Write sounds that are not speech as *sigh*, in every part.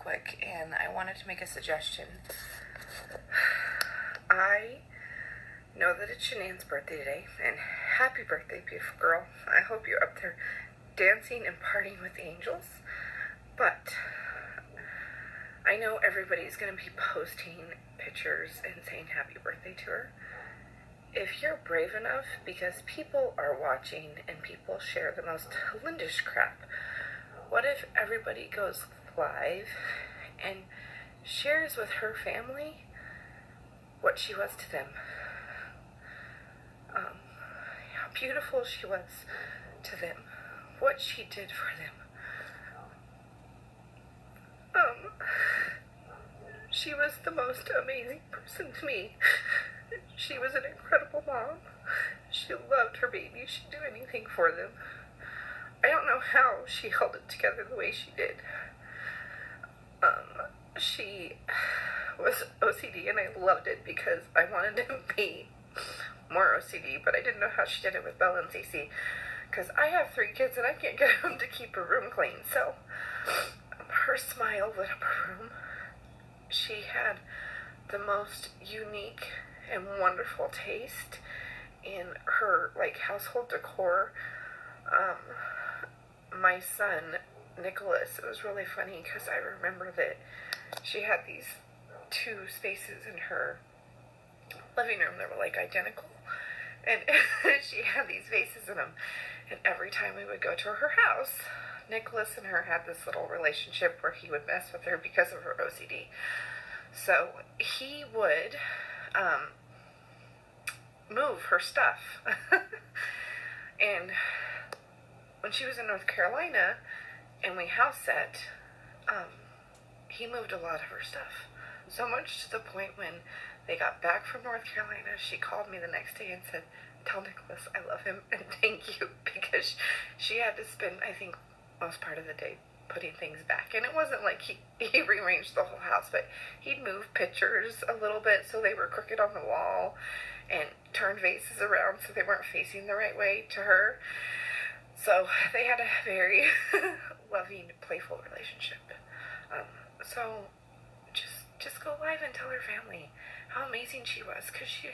quick and I wanted to make a suggestion. I know that it's Shanann's birthday today, and happy birthday, beautiful girl. I hope you're up there dancing and partying with angels. But I know everybody's going to be posting pictures and saying happy birthday to her. If you're brave enough, because people are watching and people share the most lindish crap, what if everybody goes live and shares with her family what she was to them? Um, how beautiful she was to them, what she did for them. Um, she was the most amazing person to me. *laughs* She was an incredible mom. She loved her baby. She'd do anything for them. I don't know how she held it together the way she did. Um, she was OCD and I loved it because I wanted to *laughs* be more OCD, but I didn't know how she did it with Bella and Cece because I have three kids and I can't *laughs* get them to keep a room clean. So her smile lit up her room. She had the most unique and wonderful taste in her like household decor. Um, my son Nicholas, it was really funny because I remember that she had these two spaces in her living room that were like identical, and *laughs* she had these vases in them. And every time we would go to her house, Nicholas and her had this little relationship where he would mess with her because of her OCD. So he would um, move her stuff. *laughs* and when she was in North Carolina and we house set, um, he moved a lot of her stuff. So much to the point when they got back from North Carolina, she called me the next day and said, Tell Nicholas I love him and *laughs* thank you because she had to spend, I think, most part of the day putting things back. And it wasn't like he, *laughs* he rearranged the whole house, but he'd move pictures a little bit so they were crooked on the wall and turned vases around so they weren't facing the right way to her. So they had a very *laughs* loving, playful relationship. Um, so just just go live and tell her family how amazing she was, because she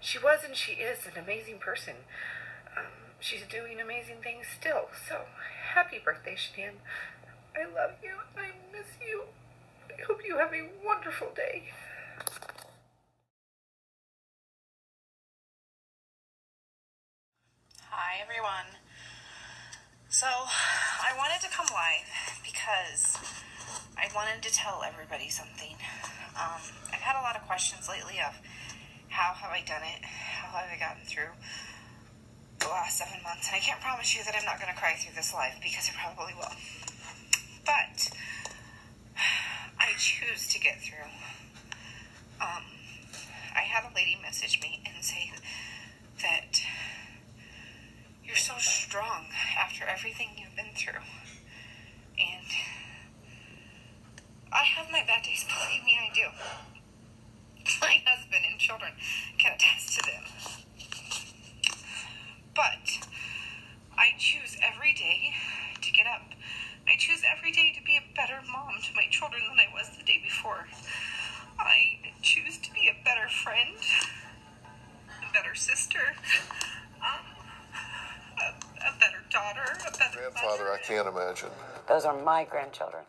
she was and she is an amazing person. Um, she's doing amazing things still. So happy birthday, Shanann. I love you. I miss you. I hope you have a wonderful day. Hi, everyone. So, I wanted to come live because I wanted to tell everybody something. Um, I've had a lot of questions lately of how have I done it? How have I gotten through the last seven months? And I can't promise you that I'm not going to cry through this live because I probably will. But I choose to get through. Um, I had a lady message me and say that you're so strong after everything you've been through. And I have my bad days, *laughs* believe me, I do. My husband and children can attest to them. But I choose every day to get up. I choose every day to be a better mom to my children than I was the day before. I choose to be a better friend, a better sister, um, a, a better daughter, a better Grandfather, mother. I can't imagine. Those are my grandchildren.